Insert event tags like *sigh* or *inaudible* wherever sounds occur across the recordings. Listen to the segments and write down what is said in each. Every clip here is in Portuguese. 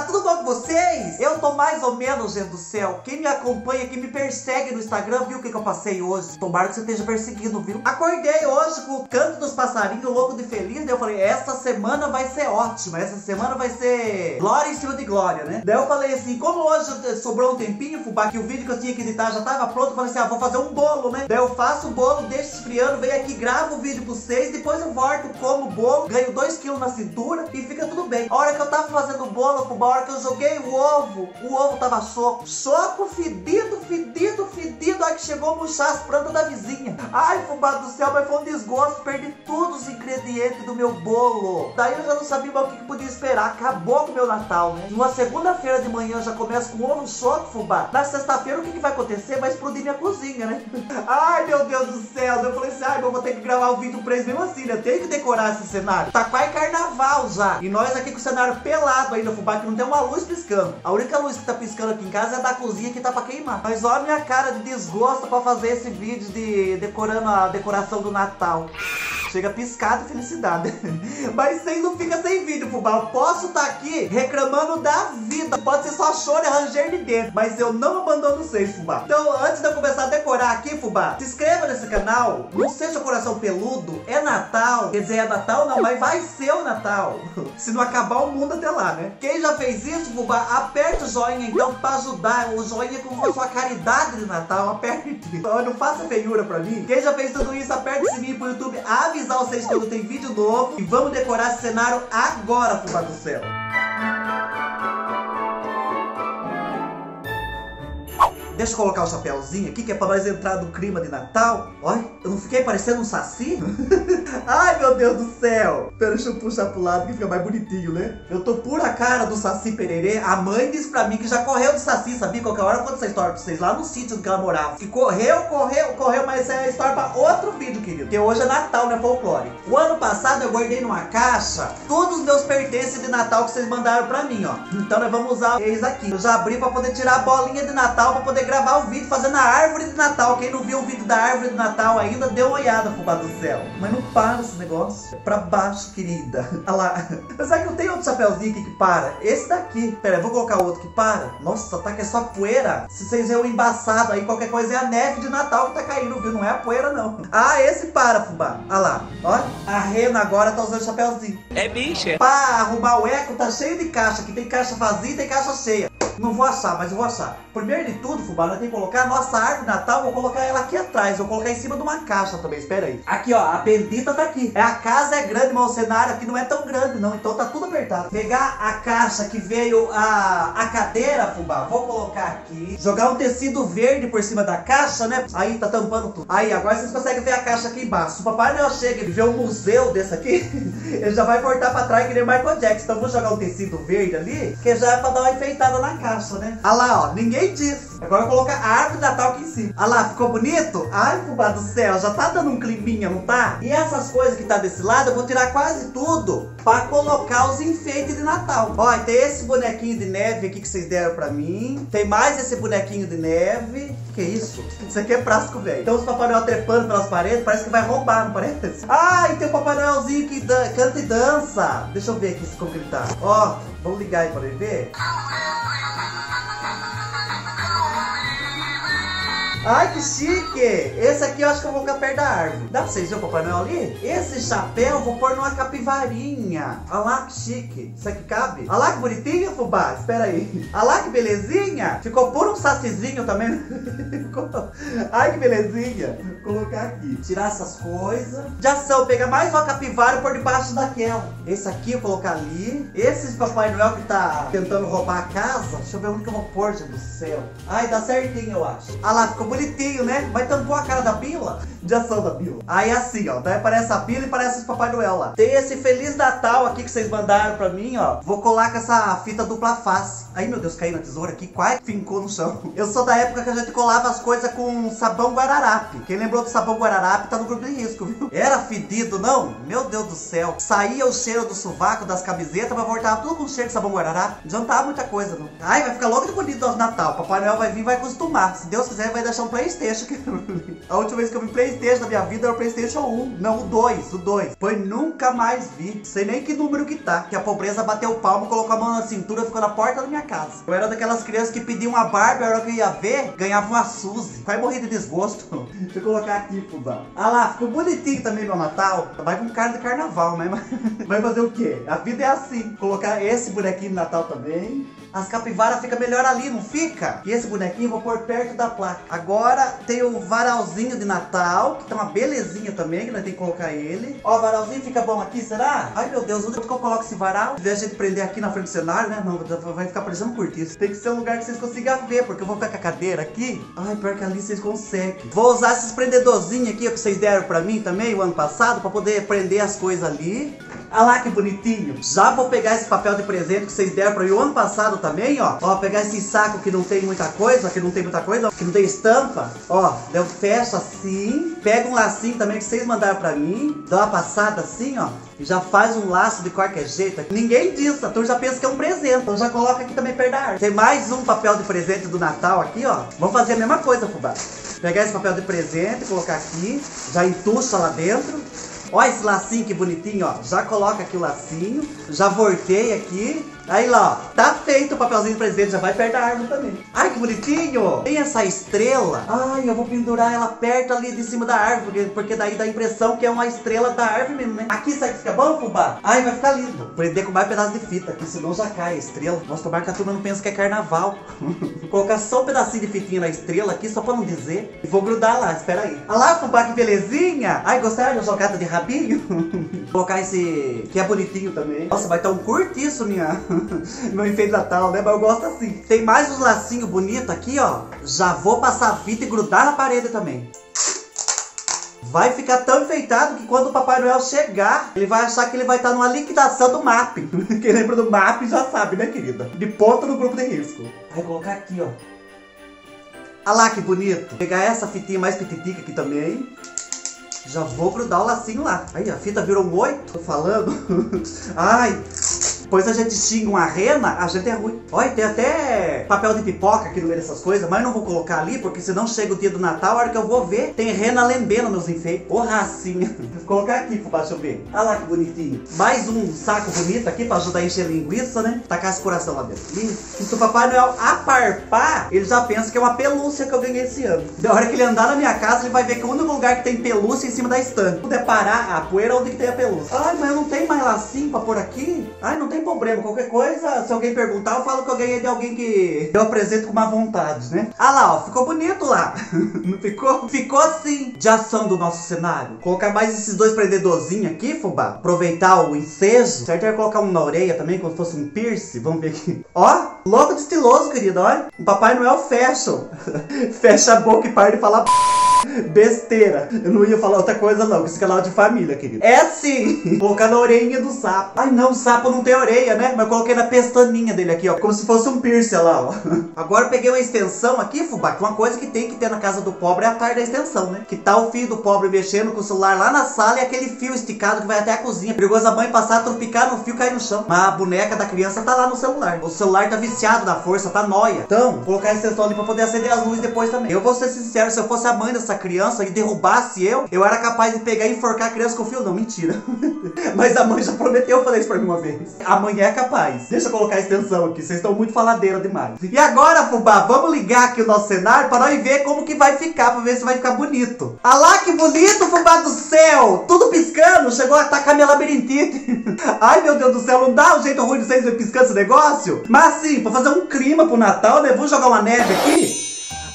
tudo bom com vocês? Eu tô mais ou menos, gente do céu. Quem me acompanha, quem me persegue no Instagram, viu o que, que eu passei hoje? Tomara que você esteja perseguindo, viu? Acordei hoje com o canto dos passarinhos, louco de feliz. Daí eu falei, esta semana vai ser ótima. Essa semana vai ser glória em cima de glória, né? Daí eu falei assim, como hoje sobrou um tempinho, fubá, que o vídeo que eu tinha que editar já tava pronto, eu falei assim, ah, vou fazer um bolo, né? Daí eu faço o bolo, deixo esfriando, venho aqui, gravo o vídeo pra vocês, depois eu volto, como o bolo, ganho 2 quilos na cintura e fica tudo bem. A hora que eu tava fazendo o bolo, fubá, a hora que eu joguei o ovo, o ovo tava soco. Soco fedido, fedido, fedido. Ai, que chegou a murchar as plantas da vizinha. Ai, fubá do céu, mas foi um desgosto. Perdi todos os ingredientes do meu bolo. Daí eu já não sabia mais o que, que podia esperar. Acabou com o meu Natal, né? Numa segunda-feira de manhã eu já começo com ovo soco, fubá. Na sexta-feira o que, que vai acontecer? Vai explodir minha cozinha, né? *laughs* Ai, meu Deus do céu. Eu falei assim, ai, eu vou ter que gravar o vídeo pra eles mesmo assim, né? Tem que decorar esse cenário. Tá quase carnaval já. E nós aqui com o cenário pelado ainda, fubá, que não tem uma luz piscando. A única luz que tá piscando aqui em casa é da cozinha que tá pra queimar. Mas olha a minha cara de desgosto pra fazer esse vídeo de decorando a decoração do Natal. Chega piscado felicidade. *laughs* Mas vocês não fica sem vídeo, fubá. Eu posso estar tá aqui reclamando da vida. Pode ser só choro e ranger de dentro. Mas eu não abandono vocês, fubá. Então, antes de eu começar a decorar aqui, fubá, se inscreva nesse canal. Não seja coração peludo. É Natal. Quer dizer, é Natal não, mas vai ser o Natal. *laughs* Se não acabar o mundo até lá, né? Quem já fez isso, fubá, aperte o joinha então pra ajudar. O joinha com a sua caridade de Natal. Aperte. Não faça feiura pra mim. Quem já fez tudo isso, aperte o sininho pro YouTube avisar vocês quando tem vídeo novo. E vamos decorar esse cenário agora, fubá do céu. Deixa eu colocar o chapéuzinho aqui, que é pra nós entrar no clima de Natal. Olha, eu não fiquei parecendo um saci? *laughs* Ai, meu Deus do céu. Pera, deixa eu puxar pro lado que fica mais bonitinho, né? Eu tô pura cara do saci pererê. A mãe disse pra mim que já correu de saci, sabia? Qualquer hora eu conto essa história pra vocês lá no sítio que ela morava. Que correu, correu, correu, mas essa é a história pra outro vídeo, querido. Porque hoje é Natal, né, folclore. O ano passado eu guardei numa caixa todos os meus pertences de Natal que vocês mandaram pra mim, ó. Então nós vamos usar eles aqui. Eu já abri pra poder tirar a bolinha de Natal, pra poder gravar o vídeo fazendo a árvore de Natal. Quem não viu o vídeo da árvore de Natal ainda, dê uma olhada, fubá do céu. Mas não para esse negócio. É pra baixo, querida. *laughs* Olha lá. Sabe que não tem outro chapéuzinho aqui que para? Esse daqui. Pera, eu vou colocar outro que para. Nossa, tá que é só poeira. Se vocês verem o embaçado aí, qualquer coisa é a neve de Natal que tá caindo, viu? Não é a poeira, não. Ah, esse para, fubá. Olha lá. Olha. A Rena agora tá usando chapéuzinho. É bicha. Pra arrumar o eco, tá cheio de caixa. Aqui tem caixa vazia e tem caixa cheia. Não vou achar, mas eu vou achar. Primeiro de tudo, fubá, nós temos que colocar a nossa árvore Natal. Vou colocar ela aqui atrás. Vou colocar em cima de uma caixa também. Espera aí. Aqui, ó. A bendita tá aqui. É, a casa é grande, mas o cenário aqui não é tão grande, não. Então tá tudo apertado. Pegar a caixa que veio a, a cadeira, fubá. Vou colocar aqui. Jogar um tecido verde por cima da caixa, né? Aí tá tampando tudo. Aí, agora vocês conseguem ver a caixa aqui embaixo. Se o Papai Noel chega e ver um museu desse aqui, *laughs* ele já vai cortar pra trás que nem Michael Jackson. Então vou jogar um tecido verde ali, que já é pra dar uma enfeitada na caixa, né? Olha lá, ó. Ninguém disse. Agora colocar a árvore de Natal aqui em cima. Olha lá, ficou bonito? Ai, fubá do céu, já tá dando um climinha, não tá? E essas coisas que tá desse lado, eu vou tirar quase tudo pra colocar os enfeites de Natal. Ó, tem esse bonequinho de neve aqui que vocês deram pra mim. Tem mais esse bonequinho de neve. Que isso? Isso aqui é plástico, velho. Então os Papai Noel trepando pelas paredes, parece que vai roubar, não parece? Ah, e tem o Papai Noelzinho que canta e dança. Deixa eu ver aqui como que ele tá. Ó, vamos ligar aí pra ele ver. Ai, que chique! Esse aqui eu acho que eu vou colocar perto da árvore. Dá pra vocês verem o Papai Noel ali? Esse chapéu eu vou pôr numa capivarinha. Olha lá que chique. Isso aqui cabe? Olha lá que bonitinho, fubá. Espera aí. Olha lá que belezinha. Ficou por um sacizinho também. *laughs* Ai, que belezinha. Vou colocar aqui. Tirar essas coisas. Já são. Pegar mais uma capivara e pôr debaixo daquela. Esse aqui eu colocar ali. Esse Papai Noel que tá tentando roubar a casa. Deixa eu ver onde que eu vou pôr, gente do céu. Ai, dá certinho, eu acho. Olha lá, ficou bonitinho, né? Vai tampou a cara da Bila? De ação da Bila. Aí assim, ó. Daí aparece a Bila e parece os Papai Noel lá. Tem esse Feliz Natal aqui que vocês mandaram pra mim, ó. Vou colar com essa fita dupla face. Aí, meu Deus, caiu na tesoura aqui, quase fincou no chão. *laughs* Eu sou da época que a gente colava as coisas com sabão Guararapi. Quem lembrou do sabão Guararapi tá no grupo de risco, viu? *laughs* Era fedido, não? Meu Deus do céu. Saía o cheiro do sovaco, das camisetas, mas voltava tudo com cheiro de sabão Guararapi. Não adiantava muita coisa, não. Ai, vai ficar logo de bonito no Natal. Papai Noel vai vir e vai acostumar. Se Deus quiser, vai deixar um Playstation aqui. *laughs* A última vez que eu vi Playstation Playstation da minha vida era o Playstation 1, não o 2, o 2. Foi nunca mais vi. Sei nem que número que tá. Que a pobreza bateu o palmo, colocou a mão na cintura, ficou na porta da minha casa. Eu era daquelas crianças que pediam uma Barbie, a hora que eu ia ver, ganhava uma Suzy. Vai morrer de desgosto. *laughs* Deixa eu colocar aqui, fubá. Ah lá, ficou bonitinho também meu Natal. Vai com cara de carnaval, né? *laughs* Vai fazer o quê? A vida é assim. Colocar esse bonequinho de Natal também. As capivaras ficam melhor ali, não fica? E esse bonequinho eu vou pôr perto da placa. Agora tem o varalzinho de Natal, que tá uma belezinha também, que nós temos que colocar ele. Ó, varalzinho fica bom aqui, será? Ai, meu Deus, onde que eu coloco esse varal? Se a gente prender aqui na frente do cenário, né? Não, vai ficar parecendo cortiço. Tem que ser um lugar que vocês consigam ver, porque eu vou ficar com a cadeira aqui. Ai, pior que ali vocês conseguem. Vou usar esses prendedorzinhos aqui, que vocês deram pra mim também, o ano passado, pra poder prender as coisas ali. Olha lá que bonitinho. Já vou pegar esse papel de presente que vocês deram pra mim o ano passado também, ó. Ó, pegar esse saco que não tem muita coisa, que não tem muita coisa, que não tem estampa. Ó, eu fecho assim. Pega um lacinho também que vocês mandaram pra mim. Dá uma passada assim, ó. E já faz um laço de qualquer jeito. Ninguém diz, a turma já pensa que é um presente. Então já coloca aqui também perto da árvore. Tem mais um papel de presente do Natal aqui, ó. Vamos fazer a mesma coisa, fubá. Pegar esse papel de presente, colocar aqui. Já entuxa lá dentro. Olha esse lacinho que bonitinho, ó. Já coloca aqui o lacinho. Já voltei aqui. Aí lá, ó, tá feito o papelzinho de presente, já vai perto da árvore também. Ai, que bonitinho! Tem essa estrela. Ai, eu vou pendurar ela perto ali de cima da árvore, porque, daí dá a impressão que é uma estrela da árvore mesmo, né? Aqui, sabe que fica bom, fubá? Ai, vai ficar lindo. Prender com mais pedaço de fita, aqui senão já cai a estrela. Nossa, tomara que a turma não pensa que é carnaval. *laughs* colocar só um pedacinho de fitinha na estrela aqui, só pra não dizer. E vou grudar lá, espera aí. Olha lá, fubá, que belezinha! Ai, gostaram da jogada de rabinho? vou *laughs* colocar esse, que é bonitinho também. Nossa, vai um curtiço, minha... *laughs* meu enfeite Natal, né? Mas eu gosto assim. Tem mais uns lacinhos bonitos aqui, ó. Já vou passar a fita e grudar na parede também. Vai ficar tão enfeitado que quando o Papai Noel chegar, ele vai achar que ele vai estar numa liquidação do MAP. *laughs* Quem lembra do MAP já sabe, né, querida? De ponta no grupo de risco. Vai colocar aqui, ó. Olha lá que bonito. Pegar essa fitinha mais pititica aqui também. Já vou grudar o lacinho lá. Aí, a fita virou um oito. Tô falando. *laughs* Ai, depois a gente xinga uma rena, a gente é ruim. Olha, tem até papel de pipoca aqui no meio dessas coisas, mas não vou colocar ali, porque senão chega o dia do Natal, a hora que eu vou ver, tem rena lembendo meus enfeites. Ô racinha. *laughs* Vou colocar aqui pra baixo ver. Olha lá que bonitinho. Mais um saco bonito aqui pra ajudar a encher linguiça, né? Tacar esse coração lá dentro. E se o Papai Noel aparpar, ele já pensa que é uma pelúcia que eu ganhei esse ano. Da hora que ele andar na minha casa, ele vai ver que o único lugar que tem pelúcia é em cima da estante. Se puder parar a poeira onde que tem a pelúcia. Ai, mas eu não tenho mais lacinho pra pôr aqui? Ai, não tem problema. Qualquer coisa, se alguém perguntar, eu falo que eu ganhei de alguém que eu apresento com má vontade, né? Ah lá, ó, ficou bonito lá. *laughs* Não ficou? Ficou assim de ação do nosso cenário. Colocar mais esses dois prendedorzinhos aqui, fubá. Aproveitar o ensejo. Certo é colocar um na orelha também, como se fosse um piercing. Vamos ver aqui. Ó, logo de estiloso, querido, olha. O Papai Noel fashion. *laughs* Fecha a boca e para de falar Besteira. Eu não ia falar outra coisa, não, que esse canal é de família, querido. É sim! *laughs* Colocar na orelhinha do sapo. Ai, não, o sapo não tem orelha, né? Mas eu coloquei na pestaninha dele aqui, ó. Como se fosse um piercing lá, ó. *laughs* Agora eu peguei uma extensão aqui, fubá, que uma coisa que tem que ter na casa do pobre é a tarde da extensão, né? Que tá o filho do pobre mexendo com o celular lá na sala e aquele fio esticado que vai até a cozinha. Perigoso a mãe passar, tropicar no fio e cair no chão. Mas a boneca da criança tá lá no celular. O celular tá viciado na força, tá noia. Então, colocar a extensão ali pra poder acender as luzes depois também. Eu vou ser sincero, se eu fosse a mãe dessa criança e derrubasse eu, eu era capaz de pegar e enforcar a criança com o fio. Não, mentira. *laughs* Mas a mãe já prometeu fazer isso pra mim uma vez. Mãe é capaz. Deixa eu colocar a extensão aqui, vocês estão muito faladeira demais. E agora, fubá, vamos ligar aqui o nosso cenário para nós ver como que vai ficar, pra ver se vai ficar bonito. Ah lá, que bonito, fubá do céu! Tudo piscando, chegou a atacar minha labirintite. *laughs* Ai, meu Deus do céu, não dá um jeito ruim de vocês ver piscando esse negócio? Mas sim, pra fazer um clima pro Natal, né? Vou jogar uma neve aqui.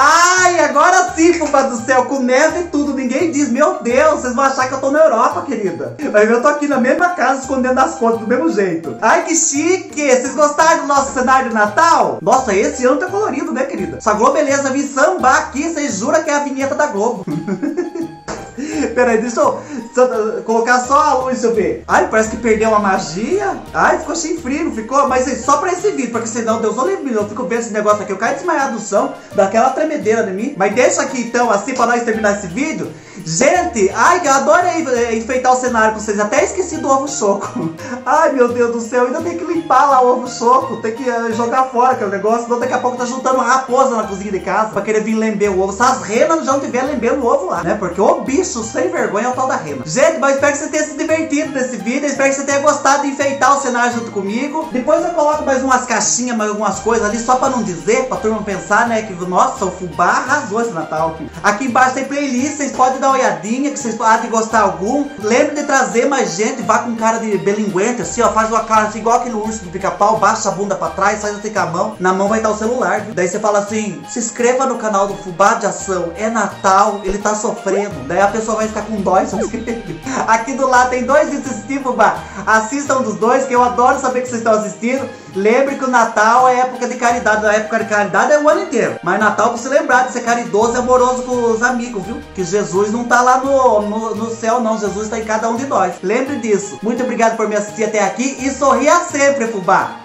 Ai, agora sim, fubá do céu, com neve e tudo. Ninguém diz, meu Deus, vocês vão achar que eu tô na Europa, querida. Mas eu tô aqui na mesma casa, escondendo as contas do mesmo jeito. Ai, que chique! Vocês gostaram do nosso cenário de Natal? Nossa, esse ano tá colorido, né, querida? Essa Globo Beleza vir sambar aqui, vocês juram que é a vinheta da Globo. *laughs* Peraí, deixa eu só, colocar só a luz, deixa eu ver. Ai, parece que perdeu a magia. Ai, ficou frio, não ficou? Mas é só pra esse vídeo, porque senão Deus não livre, eu fico vendo esse negócio aqui, eu caio desmaiado no chão, dá aquela tremedeira de mim. Mas deixa aqui então, assim, pra nós terminar esse vídeo. Gente, ai, eu adorei eh, enfeitar o cenário pra vocês. Até esqueci do ovo choco. *laughs* Ai, meu Deus do céu, ainda tem que limpar lá o ovo choco. Tem que uh, jogar fora aquele negócio. Senão daqui a pouco tá juntando raposa na cozinha de casa pra querer vir lember o ovo. Se as renas já não tiver lembendo o ovo lá, né? Porque o bicho sem vergonha é o tal da rena. Gente, mas espero que você tenha se divertido nesse vídeo. Espero que você tenha gostado de enfeitar o cenário junto comigo. Depois eu coloco mais umas caixinhas, mais algumas coisas ali, só pra não dizer, pra turma pensar, né? Que, nossa, o fubá arrasou esse Natal. Aqui embaixo tem playlist, vocês podem dar uma olhadinha, que vocês podem gostar algum. Lembre de trazer mais gente, vá com cara de belinguente, assim, ó, faz uma cara assim, igual aquele urso do pica-pau, baixa a bunda pra trás, sai assim com a mão, na mão vai estar o celular. Viu? Daí você fala assim, se inscreva no canal do Fubá de Ação, é Natal, ele tá sofrendo. Daí a pessoa vai ficar com dó e se. *laughs* Aqui do lado tem dois vídeos assistir, Fubá. Assistam dos dois, que eu adoro saber que vocês estão assistindo. Lembre que o Natal é época de caridade, a época de caridade é o ano inteiro. Mas Natal, pra se lembrar de ser caridoso e amoroso com os amigos, viu? Que Jesus não tá lá no, no, no céu, não. Jesus tá em cada um de nós. Lembre disso. Muito obrigado por me assistir até aqui e sorria sempre, fubá.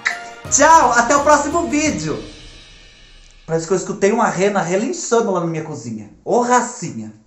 Tchau, até o próximo vídeo. Parece que eu escutei uma rena relinchando lá na minha cozinha. Ô racinha.